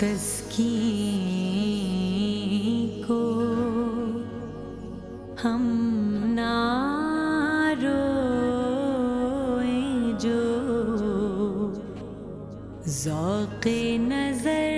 तस्की को हम जो जौक़ नज़र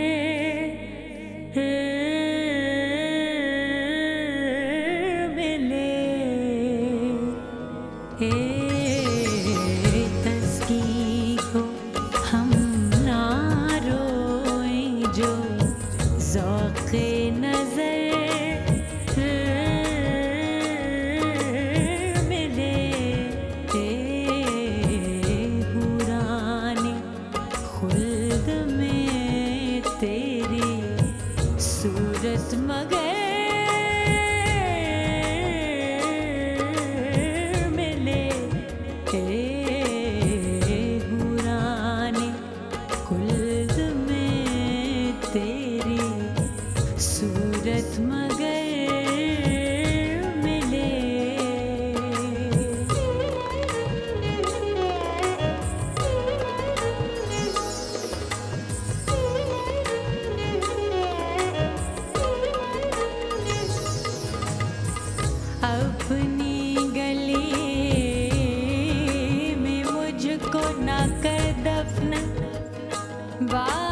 Bye.